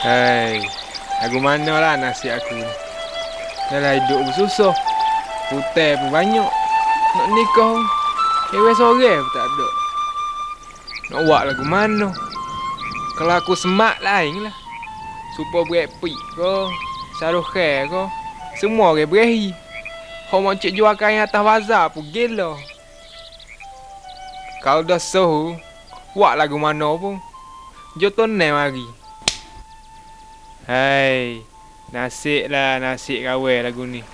Hei, lagu mana lah nasi aku ni? Dalam hidup pun susah. Putih pun banyak. Nak nikah pun. Ewe sore pun tak ada. Nak buat lagu mana? Kalau aku semak lain lah. Super Brad Pitt ke. Shahrukh Khan ke. Semua orang berahi. Kau mau cik jual kain atas bazar pun gila. Kalau dah suhu, buat lagu mana pun. Joton ni mari. Hai, nasib lah nasib kawai lagu ni.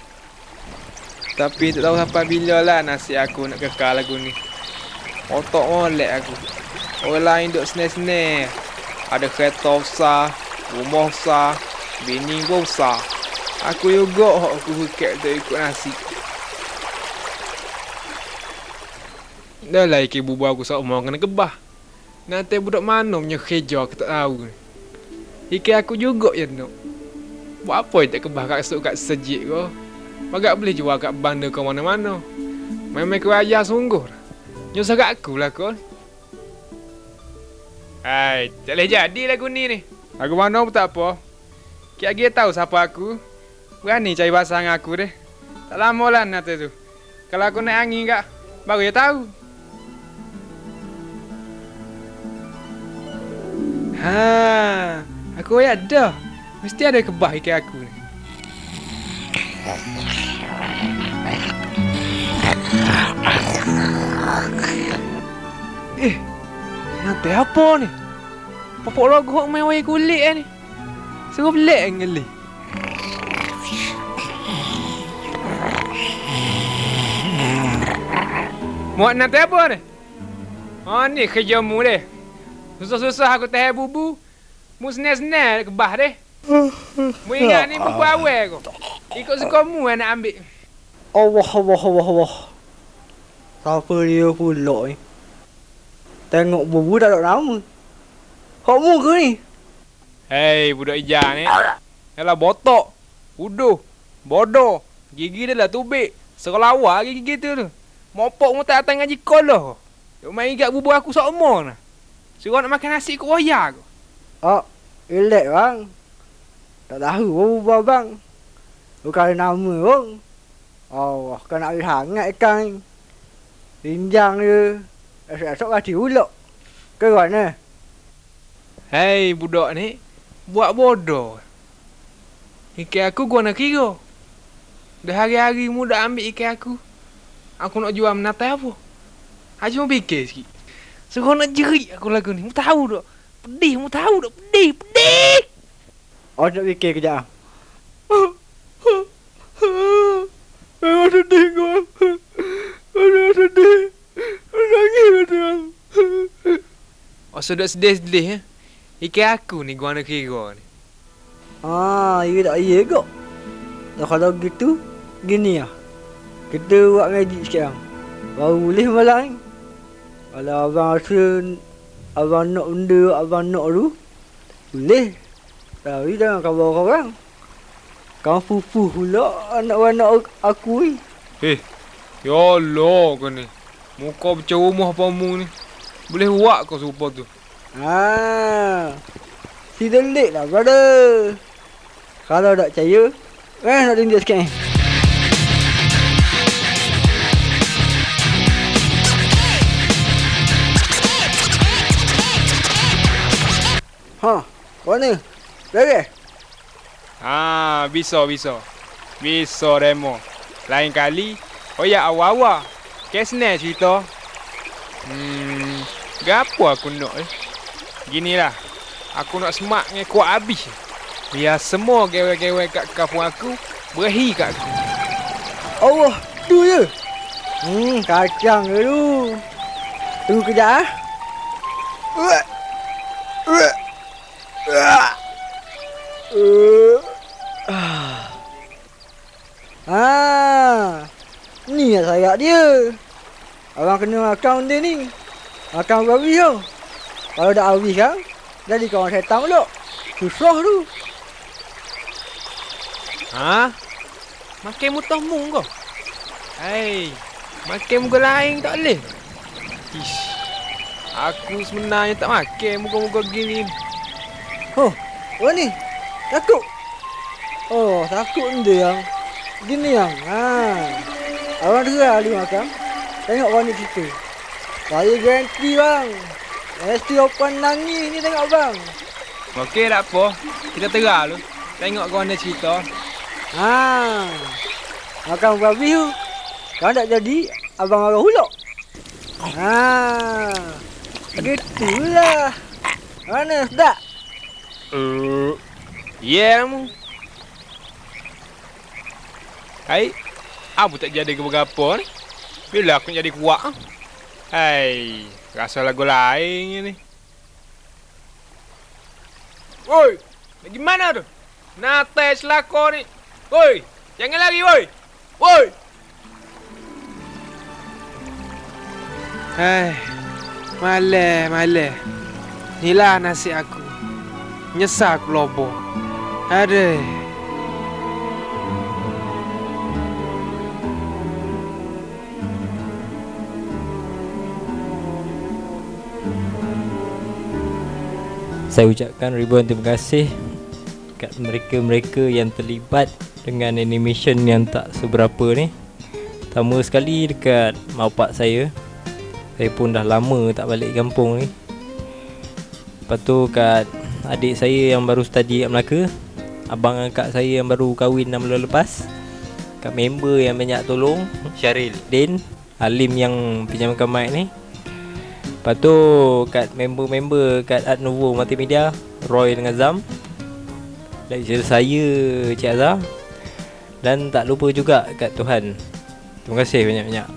Tapi tak tahu sampai bila lah nasib aku nak kekal lagu ni. Otak molek aku. Orang lain duk senang-senang. Ada kereta besar, rumah besar, bini pun besar. Aku juga aku hukat untuk ikut nasib. Dah lah ikan bubu aku seumur kena kebah. Nanti budak mana punya kerja aku tak tahu ni. Ikan aku juga ya nak. Buat apa yang tak kebah kat esok kat sejik ke? Bagak boleh jual kat bandar ke mana-mana. Memang kau ajar sungguh. Nyusah kat aku lah kau. Hai, tak boleh jadi lagu ni ni. Lagu mana pun tak apa. Kira dia tahu siapa aku. Berani cari pasangan aku deh. Tak lama lah nanti tu. Kalau aku naik angin kak, baru dia tahu. Ha, aku ya ada. Mesti ada kebah ikan aku ni. Eh, nanti apa ni? Popok logo hok main wayang kulit ni. Suruh pelik ngeli. Muat nanti apa ni? Oh ni kerjamu deh. Susah-susah aku teh bubu. Mu senang-senang kebah deh. Mu ingat ni bubu awal kau. Ikut suka mu nak ambil. Allah, Allah, Allah, Allah. Siapa dia pula ni? Tengok bubu tak ada nama. Kau mu ke ni? Hei budak ija ni. Yalah botok. Uduh. Bodoh. Gigi dia lah tubik. Sekolah awal gigi tu tu. Mopok mu tak datang ngaji koloh. Duk main ingat bubu aku sokmo nah. Suruh nak makan nasi kau roya aku. Oh, relax bang. Tak tahu bubu abang. Bukan nama bang. Allah, kan nak ambil hangat ikan. Pinjang dia. Esok-esok kasi ulok. Ke mana? Hei budak ni. Buat bodoh. Ikan aku gua nak kira. Dah hari-hari mu dah ambil ikan aku. Aku nak jual menatai apa? Haji mau fikir sikit. Suruh nak jerit aku lagu ni. Mu tahu tak? Pedih, mu tahu tak? Pedih, pedih. Oh, nak fikir kejap. Memang sedih kau. Aduh, sedih. Nangis betul. Oh, sudah sedih-sedih eh. Ikan aku ni gua nak kira ni. Ah, ya tak iya kok. Dah kalau gitu, gini lah. Kita buat ngaji sekarang. Baru boleh malam ni. Kalau abang rasa abang nak benda abang nak tu, boleh. Tapi jangan kabar orang. Kau fufu pula anak-anak aku ni. Eh, ya Allah kau ni. Muka macam rumah apa mu ni. Boleh buat kau serupa tu. Ah, si delik lah brother. Kalau tak percaya, eh nak tunjuk sikit Ha, mana? Beres? Ah, bisa bisa. Bisa demo. Lain kali, oh ya awal-awal. Kesne cerita. Hmm, gapo aku nak eh? Ginilah. Aku nak semak dengan kuat habis. Biar semua gewe-gewe kat kampung aku berahi kat aku. Allah, tu je. Hmm, kacang tu. Tunggu kejap ah. Uh. Uh. Ah. Ni yang saya dia. Abang kena akaun dia ni. Akaun babi tau. Kalau dah habis kan, jadi kawan setan pula. Susah tu. Ha? Makan mutah mu kau? Hei, makan muka lain tak boleh. Ish. Aku sebenarnya tak makan muka-muka gini. Oh, Oh ni. Takut. Oh, takut dia yang. Gini yang. Ha. Abang dengar Ali makan. Tengok kau ni cerita. Saya ganti bang. Mesti opan nangis ni tengok bang. Okey tak apa. Kita terah lu. Tengok kau ada cerita. Ha. Makan babi tu. Kalau tak jadi, abang marah hulak. Ha. Gitulah. Mana sedap? Uh, ya yeah, kamu. Hai. Apa tak jadi ke-apa ni? Bila aku jadi kuat? Hai, rasa lagu lain ni. Woi, gimana tu? Nate selako ni. Woi, jangan lari woi. Woi. Hai, malah malah. Inilah nasi aku. Nyesal aku lobo. Aduh. Saya ucapkan ribuan terima kasih kat mereka-mereka yang terlibat dengan animation yang tak seberapa ni. Pertama sekali dekat mak pak saya. Saya pun dah lama tak balik kampung ni. Lepas tu kat adik saya yang baru study kat Melaka. Abang angkat saya yang baru kahwin 6 bulan lepas. Kat member yang banyak tolong. Syaril. Din. Alim yang pinjamkan mic ni. Lepas tu kat member-member kat Art Nouveau Multimedia Roy dengan Zam Lecturer saya Cik Azhar Dan tak lupa juga kat Tuhan Terima kasih banyak-banyak